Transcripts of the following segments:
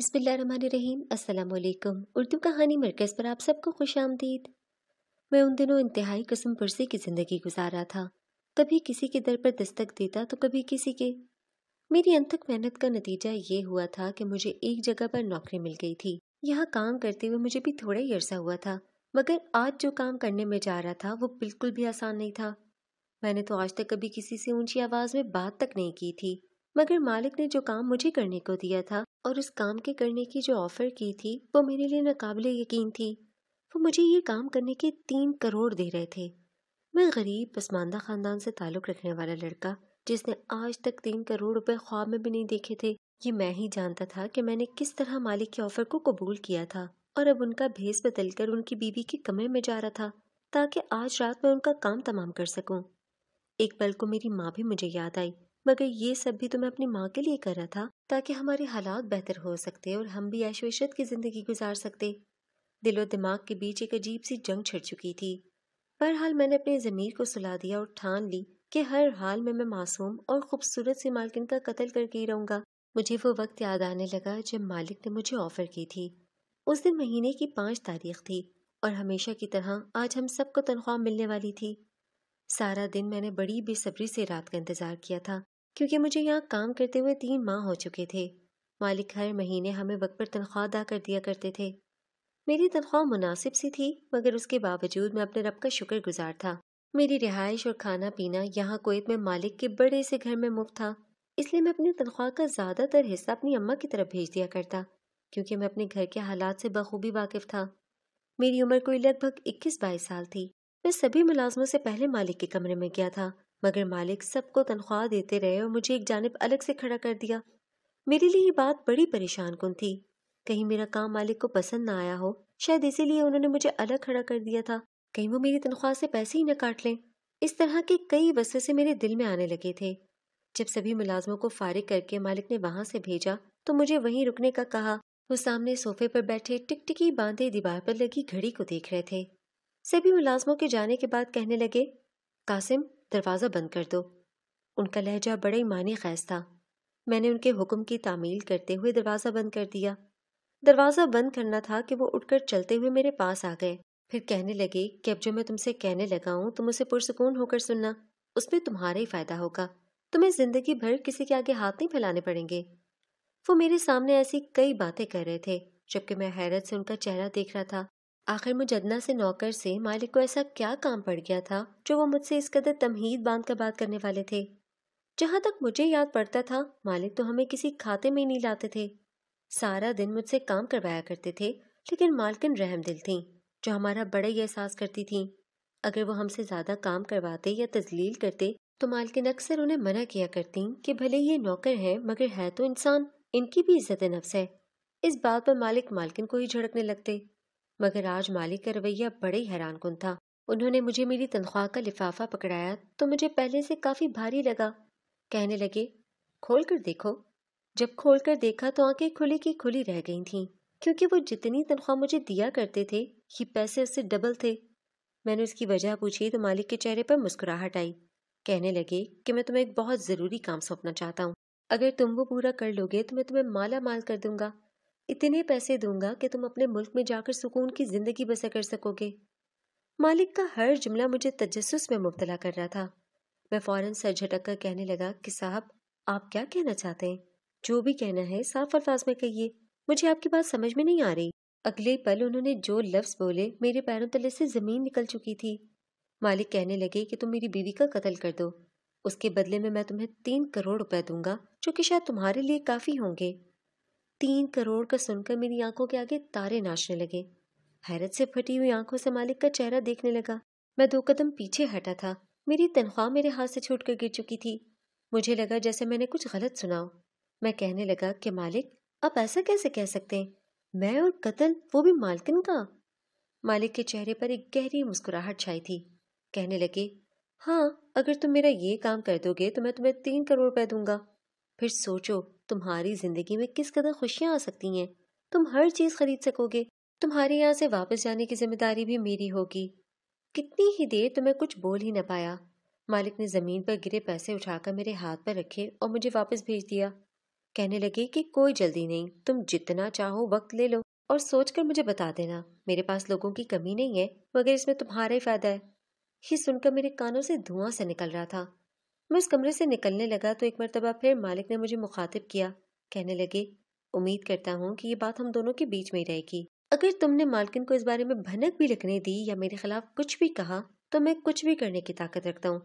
अस्सलाम वालेकुम उर्दू कहानी मरकज़ पर आप सबको खुश आमदीद। मैं उन दिनों इंतहाई कसम पुरसी की ज़िंदगी गुजार था। कभी किसी के दर पर दस्तक देता तो कभी किसी के। मेरी अनथक मेहनत का नतीजा ये हुआ था कि मुझे एक जगह पर नौकरी मिल गई थी। यहाँ काम करते हुए मुझे भी थोड़ा ही अरसा हुआ था, मगर आज जो काम करने में जा रहा था वो बिल्कुल भी आसान नहीं था। मैंने तो आज तक कभी किसी से ऊँची आवाज़ में बात तक नहीं की थी। मगर मालिक ने जो काम मुझे करने को दिया था और उस काम के करने की जो ऑफ़र की थी, वो मेरे लिए नाकाबिल यकीन थी। वो मुझे ये काम करने के तीन करोड़ दे रहे थे। मैं गरीब, पसमानदा खानदान से ताल्लुक़ रखने वाला लड़का, जिसने आज तक तीन करोड़ रुपए ख्वाब में भी नहीं देखे थे। ये मैं ही जानता था कि मैंने किस तरह मालिक के ऑफ़र को कबूल किया था और अब उनका भेस बदलकर उनकी बीवी के कमरे में जा रहा था, ताकि आज रात में उनका काम तमाम कर सकूँ। एक पल को मेरी माँ भी मुझे याद आई। मगर ये सब भी तो मैं अपनी माँ के लिए कर रहा था, ताकि हमारे हालात बेहतर हो सकते और हम भी ऐशोशत की ज़िंदगी गुजार सकते। दिलो दिमाग के बीच एक अजीब सी जंग छिड़ चुकी थी। बहरहाल मैंने अपने ज़मीर को सुला दिया और ठान ली कि हर हाल में मैं मासूम और खूबसूरत सी मालकिन का कत्ल करके ही रहूँगा। मुझे वो वक्त याद आने लगा जब मालिक ने मुझे ऑफ़र की थी। उस दिन महीने की पाँच तारीख थी और हमेशा की तरह आज हम सबको तनख्वाह मिलने वाली थी। सारा दिन मैंने बड़ी बेसब्री से रात का इंतज़ार किया था। क्योंकि मुझे यहाँ काम करते हुए तीन माह हो चुके थे। मालिक हर महीने हमें वक्त पर तनख्वाह अदा कर दिया करते थे। मेरी तनख्वाह मुनासिब सी थी, मगर उसके बावजूद मैं अपने रब का शुक्र गुजार था। मेरी रिहाइश और खाना पीना यहाँ कोयत में मालिक के बड़े से घर में मुफ़्त था, इसलिए मैं अपनी तनख्वाह का ज़्यादातर हिस्सा अपनी अम्मा की तरफ़ भेज दिया करता, क्योंकि मैं अपने घर के हालात से बखूबी वाकिफ था। मेरी उम्र कोई लगभग इक्कीस बाईस साल थी। मैं सभी मुलाजमों से पहले मालिक के कमरे में गया था। मगर मालिक सबको तनख्वाह देते रहे और मुझे एक जानब अलग से खड़ा कर दिया। मेरे लिए ये बात बड़ी परेशान कन थी। कहीं मेरा काम मालिक को पसंद ना आया हो, शायद इसीलिए उन्होंने मुझे अलग खड़ा कर दिया था। कहीं वो मेरी तनख्वाह से पैसे ही न काट लें। इस तरह के कई वसे से मेरे दिल में आने लगे थे। जब सभी मुलाजमों को फारिग करके मालिक ने वहाँ से भेजा तो मुझे वहीं रुकने का कहा। वो सामने सोफे पर बैठे टिकटिकी बांधे दीवार पर लगी घड़ी को देख रहे थे। सभी मुलाजमों के जाने के बाद कहने लगे, कासिम दरवाज़ा बंद कर दो। उनका लहजा बड़ा ही मानी खैस था। मैंने उनके हुक्म की तामील करते हुए दरवाज़ा बंद कर दिया। दरवाज़ा बंद करना था कि वो उठकर चलते हुए मेरे पास आ गए। फिर कहने लगे, कि अब जो मैं तुमसे कहने लगा हूँ, तुम उसे पुरसकून होकर सुनना। उसमें तुम्हारा ही फ़ायदा होगा। तुम्हें ज़िंदगी भर किसी के आगे हाथ नहीं फैलाने पड़ेंगे। वो मेरे सामने ऐसी कई बातें कर रहे थे, जबकि मैं हैरत से उनका चेहरा देख रहा था। आखिर मुजदना से नौकर से मालिक को ऐसा क्या काम पड़ गया था, जो वो मुझसे इस कदर तमहीद बाँध कर बात करने वाले थे? जहाँ तक मुझे याद पड़ता था, मालिक तो हमें किसी खाते में नहीं लाते थे। सारा दिन मुझसे काम करवाया करते थे, लेकिन मालकिन रहम दिल थी, जो हमारा बड़ा ही एहसास करती थी। अगर वो हमसे ज़्यादा काम करवाते या तजलील करते तो मालकिन अक्सर उन्हें मना किया करती कि भले ये नौकर हैं, मगर है तो इंसान, इनकी भी इज़्ज़त नफ्स है। इस बात पर मालिक मालकिन को ही झड़कने लगते। मगर आज मालिक का रवैया बड़े ही हैरान कन था। उन्होंने मुझे मेरी तनख्वाह का लिफाफा पकड़ाया तो मुझे पहले से काफ़ी भारी लगा। कहने लगे, खोल कर देखो। जब खोल कर देखा तो आँखें खुली की खुली रह गई थीं, क्योंकि वो जितनी तनख्वाह मुझे दिया करते थे, ये पैसे उससे डबल थे। मैंने उसकी वजह पूछी तो मालिक के चेहरे पर मुस्कुराहट आई। कहने लगे कि मैं तुम्हें एक बहुत ज़रूरी काम सौंपना चाहता हूँ। अगर तुम वो पूरा कर लोगे तो मैं तुम्हें माला माल कर दूँगा। इतने पैसे दूँगा कि तुम अपने मुल्क में जाकर सुकून की ज़िंदगी बसर कर सकोगे। मालिक का हर जुमला मुझे तजस्स में मुबतला कर रहा था। मैं फ़ौरन सर झटक कर कहने लगा कि, साहब, आप क्या कहना चाहते हैं? जो भी कहना है, साफ़ अल्फाज में कहिए। मुझे आपकी बात समझ में नहीं आ रही। अगले पल उन्होंने जो लफ्ज बोले, मेरे पैरों तले से ज़मीन निकल चुकी थी। मालिक कहने लगे कि, तुम मेरी बीवी का कत्ल कर दो। उसके बदले में मैं तुम्हें तीन करोड़ रुपए दूँगा, जो कि शायद तुम्हारे लिए काफ़ी होंगे। तीन करोड़ का सुनकर मेरी आँखों के आगे तारे नाचने लगे। हैरत से फटी हुई आँखों से मालिक का चेहरा देखने लगा। मैं दो कदम पीछे हटा था। मेरी तनख्वाह मेरे हाथ से छूट कर गिर चुकी थी। मुझे लगा जैसे मैंने कुछ गलत सुना मैं कहने लगा कि मालिक, आप ऐसा कैसे कह सकते हैं? मैं और कत्ल, वो भी मालकिन का? मालिक के चेहरे पर एक गहरी मुस्कुराहट छाई थी। कहने लगे हाँ अगर तुम मेरा ये काम कर दोगे तो मैं तुम्हें तीन करोड़ रुपए दूँगा। फिर सोचो, तुम्हारी ज़िंदगी में किस कदर खुशियाँ आ सकती हैं। तुम हर चीज़ खरीद सकोगे। तुम्हारे यहाँ से वापस जाने की ज़िम्मेदारी भी मेरी होगी। कितनी ही देर तो मैं कुछ बोल ही न पाया। मालिक ने ज़मीन पर गिरे पैसे उठाकर मेरे हाथ पर रखे और मुझे वापस भेज दिया। कहने लगे कि कोई जल्दी नहीं, तुम जितना चाहो वक्त ले लो और सोचकर मुझे बता देना। मेरे पास लोगों की कमी नहीं है, मगर इसमें तुम्हारा ही फ़ायदा है। ये सुनकर मेरे कानों से धुआँ से निकल रहा था। मैं उस कमरे से निकलने लगा तो एक मरतबा फिर मालिक ने मुझे मुखातिब किया। कहने लगे, उम्मीद करता हूँ कि ये बात हम दोनों के बीच में रहेगी। अगर तुमने मालकिन को इस बारे में भनक भी लिखने दी या मेरे खिलाफ कुछ भी कहा तो मैं कुछ भी करने की ताकत रखता हूँ।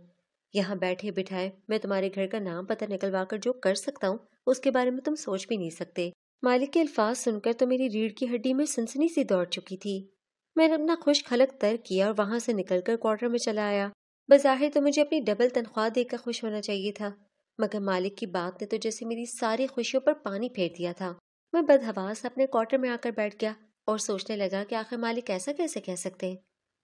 यहाँ बैठे बिठाए मैं तुम्हारे घर का नाम पता निकलवा कर जो कर सकता हूँ, उसके बारे में तुम सोच भी नहीं सकते। मालिक के अल्फाज सुनकर तो मेरी रीढ़ की हड्डी में सनसनी सी दौड़ चुकी थी। मैंने अपना खुश खलक तर्क किया और वहाँ से निकलकर क्वार्टर में चला आया। बज़ाहिर तो मुझे अपनी डबल तनख्वाह देकर खुश होना चाहिए था, मगर मालिक की बात ने तो जैसे मेरी सारी खुशियों पर पानी फेर दिया था। मैं बदहवास अपने क्वार्टर में आकर बैठ गया और सोचने लगा कि आखिर मालिक ऐसा कैसे कह सकते हैं।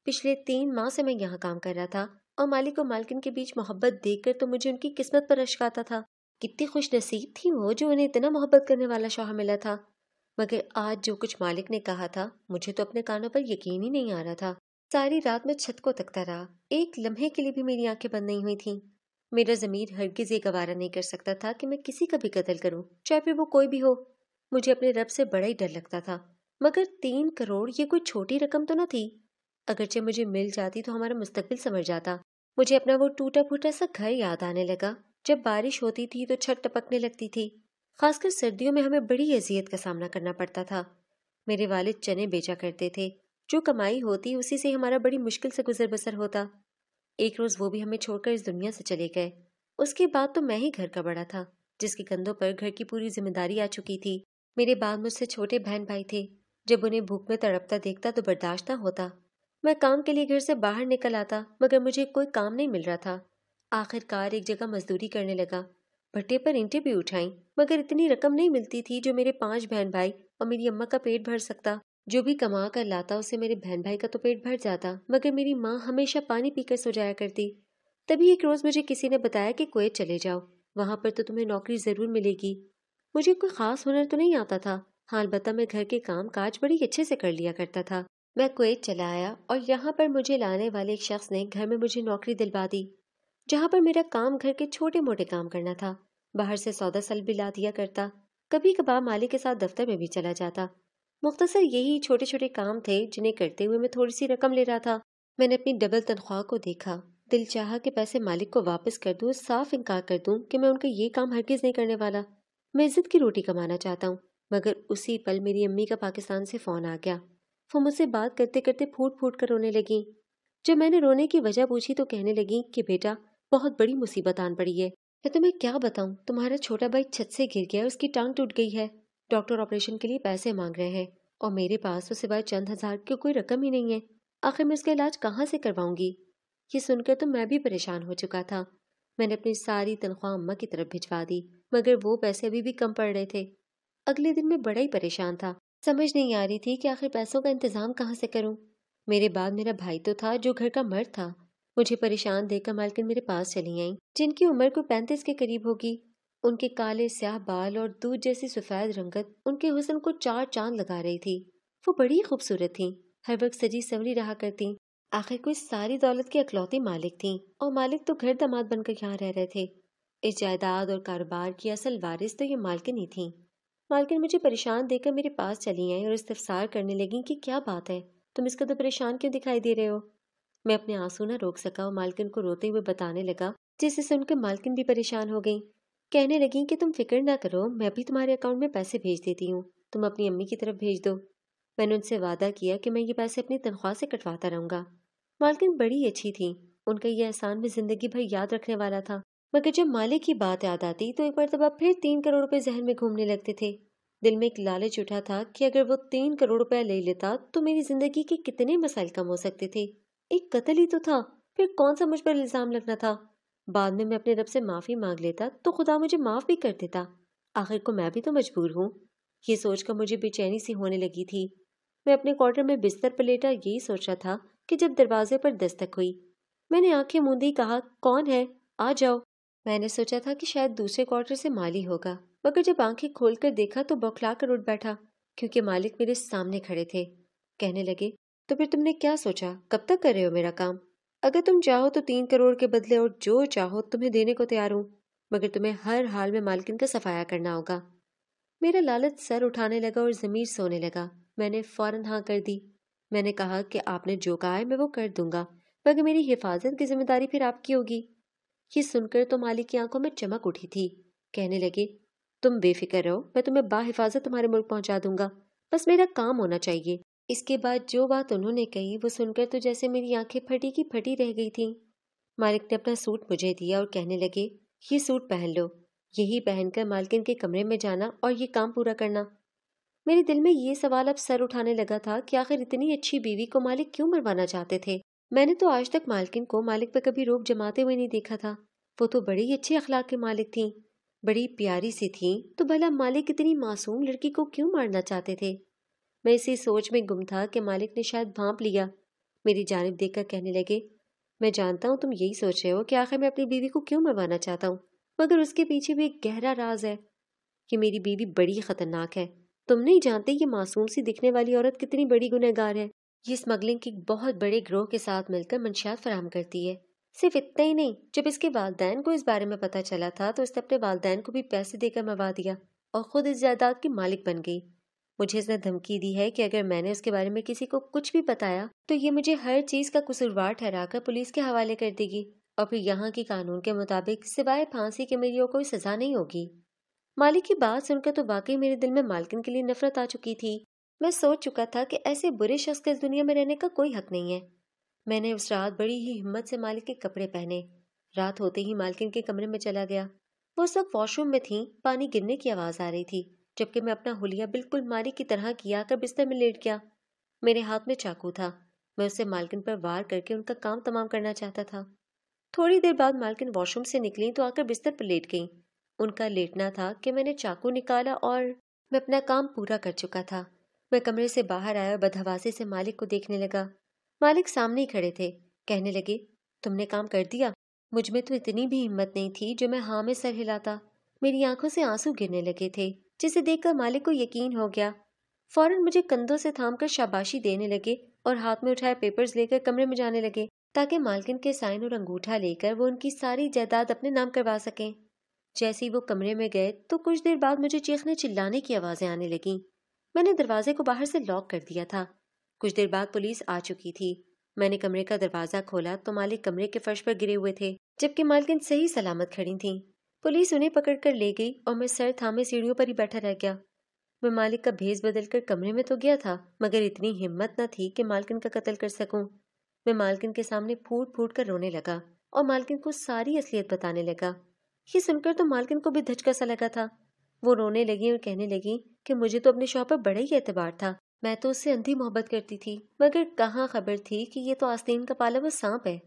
पिछले तीन माह से मैं यहाँ काम कर रहा था और मालिक और मालकिन के बीच मोहब्बत देखकर तो मुझे उनकी किस्मत पर अश्क आता था। कितनी खुश नसीब थी वो जो उन्हें इतना मोहब्बत करने वाला शौहर मिला था। मगर आज जो कुछ मालिक ने कहा था, मुझे तो अपने कानों पर यकीन ही नहीं आ रहा था। सारी रात में छत को तकता रहा। एक लम्हे के लिए भी मेरी आँखें बंद नहीं हुई थी। मेरा जमीर हरगिज ये गवारा नहीं कर सकता था कि मैं किसी का भी कत्ल करूँ, चाहे फिर वो कोई भी हो। मुझे अपने रब से बड़ा ही डर लगता था। मगर तीन करोड़ ये कोई छोटी रकम तो न थी। अगरचे मुझे मिल जाती तो हमारा मुस्तकबिल समझ जाता। मुझे अपना वो टूटा फूटा सा घर याद आने लगा। जब बारिश होती थी तो छत टपकने लगती थी। खासकर सर्दियों में हमें बड़ी अजियत का सामना करना पड़ता था। मेरे वालिद चने बेचा करते थे। जो कमाई होती, उसी से हमारा बड़ी मुश्किल से गुजर बसर होता। एक रोज वो भी हमें छोड़कर इस दुनिया से चले गए। उसके बाद तो मैं ही घर का बड़ा था, जिसके कंधों पर घर की पूरी ज़िम्मेदारी आ चुकी थी। मेरे बाद मुझसे छोटे बहन भाई थे। जब उन्हें भूख में तड़पता देखता तो बर्दाश्त ना होता। मैं काम के लिए घर से बाहर निकल आता, मगर मुझे कोई काम नहीं मिल रहा था। आखिरकार एक जगह मजदूरी करने लगा। भट्टे पर ईंटें भी उठाई, मगर इतनी रकम नहीं मिलती थी जो मेरे पाँच बहन भाई और मेरी अम्मा का पेट भर सकता। जो भी कमा कर लाता, उसे मेरे बहन भाई का तो पेट भर जाता, मगर मेरी माँ हमेशा पानी पीकर सो जाया करती। तभी एक रोज मुझे किसी ने बताया कि कुएत चले जाओ, वहाँ पर तो तुम्हें नौकरी ज़रूर मिलेगी। मुझे कोई खास हुनर तो नहीं आता था हाँ अलबत्ता मैं घर के काम काज बड़ी अच्छे से कर लिया करता था। मैं कुवैत चला आया और यहाँ पर मुझे लाने वाले एक शख्स ने घर में मुझे नौकरी दिलवा दी, जहाँ पर मेरा काम घर के छोटे मोटे काम करना था। बाहर से सौदा सल भी ला दिया करता कभी कभार मालिक के साथ दफ्तर में भी चला जाता। मुख्तसर यही छोटे छोटे काम थे जिन्हें करते हुए मैं थोड़ी सी रकम ले रहा था। मैंने अपनी डबल तनख्वाह को देखा। दिल चाहा कि पैसे मालिक को वापस कर दूँ साफ़ इनकार कर दूँ कि मैं उनका ये काम हरगिज नहीं करने वाला। मैं इज़्ज़त की रोटी कमाना चाहता हूँ, मगर उसी पल मेरी अम्मी का पाकिस्तान से फ़ोन आ गया। वो मुझसे बात करते करते फूट फूट कर रोने लगी। जब मैंने रोने की वजह पूछी तो कहने लगी कि, बेटा, बहुत बड़ी मुसीबत आन पड़ी है। मैं तुम्हें क्या बताऊँ? तुम्हारा छोटा भाई छत से गिर गया उसकी टांग टूट गई है। डॉक्टर ऑपरेशन के लिए पैसे मांग रहे हैं और मेरे पास तो सिवाय चंद हज़ार की कोई रकम ही नहीं है। आखिर मैं उसका इलाज कहाँ से करवाऊँगी? ये सुनकर तो मैं भी परेशान हो चुका था। मैंने अपनी सारी तनख्वाह अम्मा की तरफ़ भिजवा दी, मगर वो पैसे अभी भी कम पड़ रहे थे। अगले दिन मैं बड़ा ही परेशान था। समझ नहीं आ रही थी कि आखिर पैसों का इंतज़ाम कहाँ से करूँ। मेरे बाद मेरा भाई तो था जो घर का मर्द था। मुझे परेशान देखकर मालकिन मेरे पास चली आई, जिनकी उम्र को पैंतीस के करीब होगी। उनके काले स्याह बाल और दूध जैसी सफ़ेद रंगत उनके हुसन को चार चाँद लगा रही थी। वो बड़ी खूबसूरत थी। हर वक्त सजी सवरी रहा करती। आखिर कोई सारी दौलत की अकलौती मालिक थी और मालिक तो घर दामाद बनकर यहाँ रह रहे थे। इस जायदाद और कारोबार की असल वारिस तो ये मालकिन ही थी। मालकिन मुझे परेशान देखकर मेरे पास चली आई और इस्तफसार करने लगी कि क्या बात है? तुम इसका तो परेशान क्यों दिखाई दे रहे हो? मैं अपने आँसू न रोक सका और मालकिन को रोते हुए बताने लगा जिसे सुनकर मालकिन भी परेशान हो गई। कहने लगी कि तुम फ़िक्र ना करो, मैं भी तुम्हारे अकाउंट में पैसे भेज देती हूँ। तुम अपनी अम्मी की तरफ़ भेज दो। मैंने उनसे वादा किया कि मैं ये पैसे अपनी तनख्वाह से कटवाता रहूँगा। मालकिन बड़ी अच्छी थी। उनका यह एहसान में ज़िंदगी भर याद रखने वाला था। मगर जब मालिक की बात याद आती तो एक मरतबा फिर तीन करोड़ रुपए जहन में घूमने लगते थे। दिल में एक लालच उठा था कि अगर वो तीन करोड़ रुपया ले लेता तो मेरी ज़िंदगी के कितने मसाइल कम हो सकते थे। एक कत्ल ही तो था। फिर कौन सा मुझ पर इल्ज़ाम लगना था? बाद में मैं अपने रब से माफ़ी मांग लेता तो खुदा मुझे माफ़ भी कर देता। आखिर को मैं भी तो मजबूर हूँ। ये सोचकर मुझे बेचैनी सी होने लगी थी। मैं अपने क्वार्टर में बिस्तर पर लेटा, यही सोच था कि जब दरवाजे पर दस्तक हुई, मैंने आँखें मूंदी कहा, कौन है? आ जाओ। मैंने सोचा था कि शायद दूसरे क्वार्टर से माली होगा, मगर जब आँखें खोलकर देखा तो बौखला कर उठ बैठा, क्योंकि मालिक मेरे सामने खड़े थे। कहने लगे तो फिर तुमने क्या सोचा? कब तक कर रहे हो मेरा काम? अगर तुम चाहो तो तीन करोड़ के बदले और जो चाहो तुम्हें देने को तैयार हूँ, मगर तुम्हें हर हाल में मालकिन का सफाया करना होगा। मेरा लालच सर उठाने लगा और ज़मीर सोने लगा। मैंने फ़ौरन हाँ कर दी। मैंने कहा कि आपने जो कहा है मैं वो कर दूँगा, मगर मेरी हिफाजत की ज़िम्मेदारी फिर आपकी होगी। ये सुनकर तो मालिक की आँखों में चमक उठी थी। कहने लगे, तुम बेफिक्र रहो, मैं तुम्हें बाहिफाजत तुम्हारे मुल्क पहुँचा दूँगा। बस मेरा काम होना चाहिए। इसके बाद जो बात उन्होंने कही, वो सुनकर तो जैसे मेरी आँखें फटी की फटी रह गई थी। मालिक ने अपना सूट मुझे दिया और कहने लगे, ये सूट पहन लो। यही पहनकर मालकिन के कमरे में जाना और ये काम पूरा करना। मेरे दिल में ये सवाल अब सर उठाने लगा था कि आखिर इतनी अच्छी बीवी को मालिक क्यों मरवाना चाहते थे? मैंने तो आज तक मालकिन को मालिक पर कभी रोक जमाते हुए नहीं देखा था। वो तो बड़ी ही अच्छे अखलाक के मालिक थी। बड़ी प्यारी सी थी। तो भला मालिक इतनी मासूम लड़की को क्यों मारना चाहते थे? मैं इसी सोच में गुम था कि मालिक ने शायद भांप लिया। मेरी जानब देखकर कहने लगे, मैं जानता हूँ तुम यही सोच रहे हो कि आखिर मैं अपनी बीवी को क्यों मरवाना चाहता हूँ, मगर उसके पीछे भी एक गहरा राज है कि मेरी बीवी बड़ी खतरनाक है। तुम नहीं जानते ये मासूम सी दिखने वाली औरत कितनी बड़ी गुनहगार है। ये स्मगलिंग की बहुत बड़े ग्रोह के साथ मिलकर मंशियात फराम करती है। सिर्फ़ इतना ही नहीं, जब इसके वालदेन को इस बारे में पता चला था तो इसने अपने वालदेन को भी पैसे देकर मरवा दिया और खुद इस जायदाद की मालिक बन गई। मुझे इसने धमकी दी है कि अगर मैंने उसके बारे में किसी को कुछ भी बताया तो ये मुझे हर चीज़ का कसूरवार ठहराकर पुलिस के हवाले कर देगी। और फिर यहाँ के कानून के मुताबिक सिवाय फांसी के मेरी कोई सजा नहीं होगी। मालिक की बात सुनकर तो वाकई मेरे दिल में मालकिन के लिए नफरत आ चुकी थी। मैं सोच चुका था कि ऐसे बुरे शख्स के इस दुनिया में रहने का कोई हक नहीं है। मैंने उस रात बड़ी ही हिम्मत से मालिक के कपड़े पहने। रात होते ही मालकिन के कमरे में चला गया। वो वक्त वॉशरूम में थी, पानी गिरने की आवाज़ आ रही थी। जबकि मैं अपना हुलिया बिल्कुल मालिक की तरह किया कर बिस्तर में लेट गया। मेरे हाथ में चाकू था। मैं उसे मालकिन पर वार करके उनका काम तमाम करना चाहता था। थोड़ी देर बाद मालकिन वॉशरूम से निकली तो आकर बिस्तर पर लेट गई। उनका लेटना था कि मैंने चाकू निकाला और मैं अपना काम पूरा कर चुका था। मैं कमरे से बाहर आया और बदहवासी से मालिक को देखने लगा। मालिक सामने ही खड़े थे। कहने लगे, तुमने काम कर दिया? मुझमें तो इतनी भी हिम्मत नहीं थी जो मैं हाँ में सर हिलाता। मेरी आँखों से आँसू गिरने लगे थे, जिसे देखकर मालिक को यकीन हो गया। फ़ौरन मुझे कंधों से थाम कर शाबाशी देने लगे और हाथ में उठाए पेपर्स लेकर कमरे में जाने लगे, ताकि मालकिन के साइन और अंगूठा लेकर वो उनकी सारी जायदाद अपने नाम करवा सकें। जैसे ही वो कमरे में गए तो कुछ देर बाद मुझे चीखने चिल्लाने की आवाज़ें आने लगी। मैंने दरवाजे को बाहर से लॉक कर दिया था। कुछ देर बाद पुलिस आ चुकी थी। मैंने कमरे का दरवाज़ा खोला तो मालिक कमरे के फर्श पर गिरे हुए थे, जबकि मालकिन सही सलामत खड़ी थी। पुलिस उन्हें पकड़कर ले गई और मैं सर थामे सीढ़ियों पर ही बैठा रह गया। मैं मालिक का भेज बदलकर कमरे में तो गया था, मगर इतनी हिम्मत न थी कि मालकिन का कत्ल कर सकूँ। मैं मालकिन के सामने फूट फूट कर रोने लगा और मालकिन को सारी असलियत बताने लगा। ये सुनकर तो मालकिन को भी धचका सा लगा था। वो रोने लगी और कहने लगी कि मुझे तो अपने शौहर पर बड़ा ही एतबार था। मैं तो उससे अंधी मोहब्बत करती थी, मगर कहाँ खबर थी कि ये तो आस्तीन का पाला वो सांप है।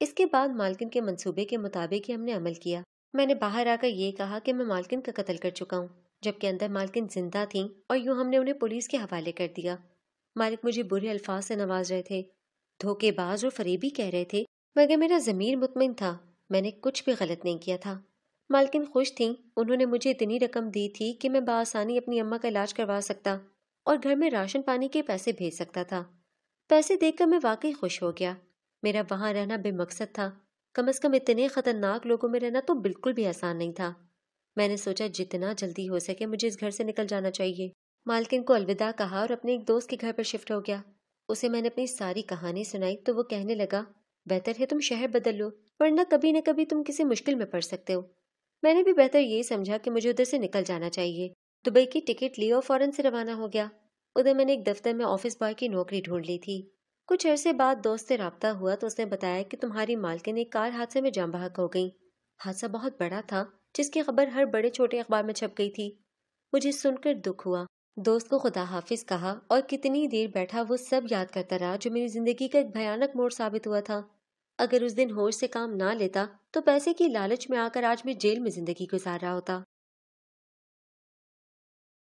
इसके बाद मालकिन के मंसूबे के मुताबिक ही हमने अमल किया। मैंने बाहर आकर ये कहा कि मैं मालकिन का कत्ल कर चुका हूँ, जबकि अंदर मालकिन ज़िंदा थी और यूँ हमने उन्हें पुलिस के हवाले कर दिया। मालिक मुझे बुरे अल्फाज से नवाज़ रहे थे, धोखेबाज और फरीबी कह रहे थे, मगर मेरा जमीर मुतमिन था, मैंने कुछ भी गलत नहीं किया था। मालकिन खुश थी, उन्होंने मुझे इतनी रकम दी थी कि मैं बसानी अपनी अम्मा का इलाज करवा सकता और घर में राशन पानी के पैसे भेज सकता था। पैसे देखकर मैं वाकई खुश हो गया। मेरा वहाँ रहना बेमकसद था। कम अज कम इतने खतरनाक लोगों में रहना तो बिल्कुल भी आसान नहीं था। मैंने सोचा जितना जल्दी हो सके मुझे इस घर से निकल जाना चाहिए। मालकिन को अलविदा कहा और अपने एक दोस्त के घर पर शिफ्ट हो गया। उसे मैंने अपनी सारी कहानी सुनाई तो वो कहने लगा, बेहतर है तुम शहर बदल लो, वरना कभी न कभी तुम किसी मुश्किल में पड़ सकते हो। मैंने भी बेहतर ये समझा कि मुझे उधर से निकल जाना चाहिए। दुबई की टिकट ली और फ़ौरन से रवाना हो गया। उधर मैंने एक दफ्तर में ऑफ़िस बॉय की नौकरी ढूंढ ली थी। कुछ अरसे बाद दोस्त से रबता हुआ तो उसने बताया कि तुम्हारी मालकिन एक कार हादसे में जाम बहक हो गई। हादसा बहुत बड़ा था, जिसकी खबर हर बड़े छोटे अखबार में छप गई थी। मुझे सुनकर दुख हुआ। दोस्त को खुदा हाफिज कहा और कितनी देर बैठा वो सब याद करता रहा जो मेरी ज़िंदगी का एक भयानक मोड़ साबित हुआ था। अगर उस दिन होश से काम ना लेता तो पैसे की लालच में आकर आज मैं जेल में ज़िंदगी गुजार रहा होता।